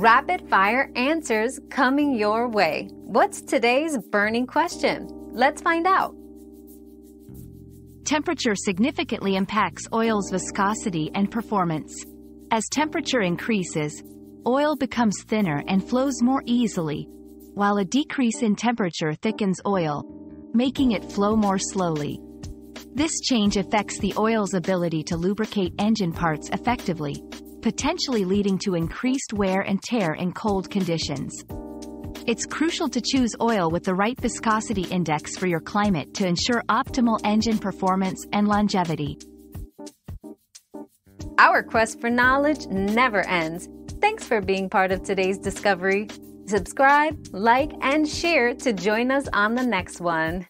Rapid fire answers coming your way. What's today's burning question? Let's find out. Temperature significantly impacts oil's viscosity and performance. As temperature increases, oil becomes thinner and flows more easily, while a decrease in temperature thickens oil, making it flow more slowly. This change affects the oil's ability to lubricate engine parts effectively, potentially leading to increased wear and tear in cold conditions. It's crucial to choose oil with the right viscosity index for your climate to ensure optimal engine performance and longevity. Our quest for knowledge never ends. Thanks for being part of today's discovery. Subscribe, like, and share to join us on the next one.